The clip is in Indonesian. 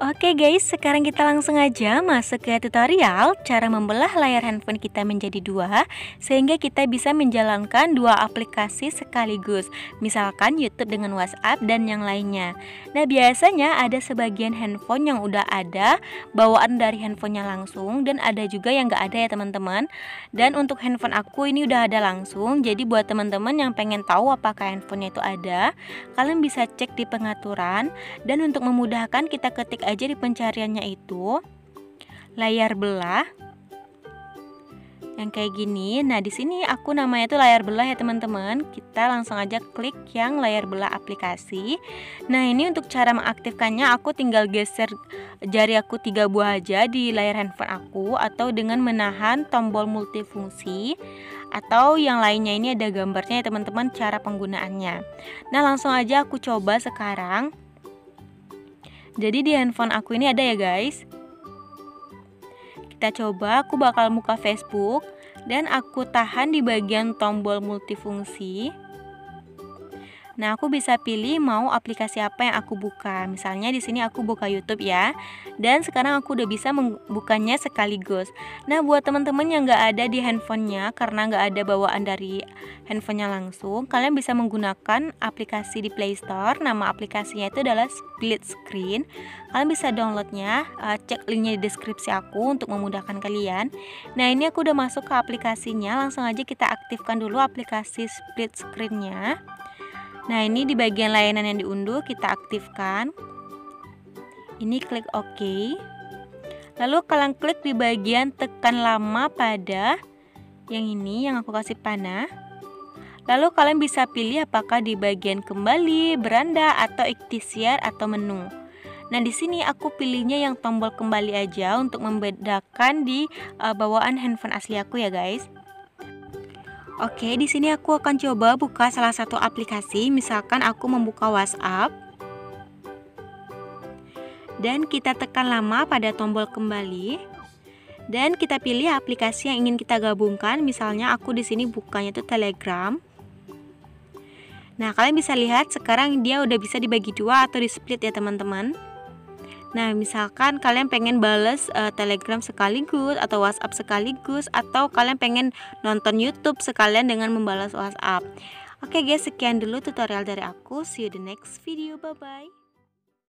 Oke guys, sekarang kita langsung aja masuk ke tutorial cara membelah layar handphone kita menjadi dua sehingga kita bisa menjalankan dua aplikasi sekaligus, misalkan YouTube dengan WhatsApp dan yang lainnya. Nah, biasanya ada sebagian handphone yang udah ada bawaan dari handphonenya langsung dan ada juga yang nggak ada ya teman-teman. Dan untuk handphone aku ini udah ada langsung, jadi buat teman-teman yang pengen tahu apakah handphonenya itu ada, kalian bisa cek di pengaturan dan untuk memudahkan kita ketik aja di pencariannya itu layar belah yang kayak gini. Nah, di sini aku namanya itu layar belah ya, teman-teman. Kita langsung aja klik yang layar belah aplikasi. Nah, ini untuk cara mengaktifkannya aku tinggal geser jari aku tiga buah aja di layar handphone aku atau dengan menahan tombol multifungsi atau yang lainnya ini ada gambarnya ya, teman-teman cara penggunaannya. Nah, langsung aja aku coba sekarang. Jadi di handphone aku ini ada ya guys. Kita coba, aku bakal buka Facebook dan aku tahan di bagian tombol multifungsi. Nah, aku bisa pilih mau aplikasi apa yang aku buka. Misalnya di sini aku buka YouTube ya. Dan sekarang aku udah bisa membukanya sekaligus. Nah, buat teman-teman yang nggak ada di handphonenya karena nggak ada bawaan dari handphonenya langsung, kalian bisa menggunakan aplikasi di Play Store. Nama aplikasinya itu adalah Split Screen. Kalian bisa downloadnya, uh, cek linknya di deskripsi aku untuk memudahkan kalian. Nah, ini aku udah masuk ke aplikasinya. Langsung aja kita aktifkan dulu aplikasi Split Screen-nya. Nah, ini di bagian layanan yang diunduh kita aktifkan. Ini klik OK. Lalu kalian klik di bagian tekan lama pada yang ini yang aku kasih panah. Lalu kalian bisa pilih apakah di bagian kembali, beranda atau ikhtiar atau menu. Nah, di sini aku pilihnya yang tombol kembali aja untuk membedakan di uh, bawaan handphone asli aku ya, guys. Oke, di sini aku akan coba buka salah satu aplikasi. Misalkan aku membuka WhatsApp. Dan kita tekan lama pada tombol kembali. Dan kita pilih aplikasi yang ingin kita gabungkan. Misalnya aku di sini bukanya itu Telegram. Nah, kalian bisa lihat sekarang dia udah bisa dibagi dua atau di split ya, teman-teman. Nah, misalkan kalian pengen bales uh, Telegram sekaligus atau WhatsApp sekaligus atau kalian pengen nonton YouTube sekalian dengan membalas WhatsApp. Oke guys, sekian dulu tutorial dari aku. See you the next video. Bye bye.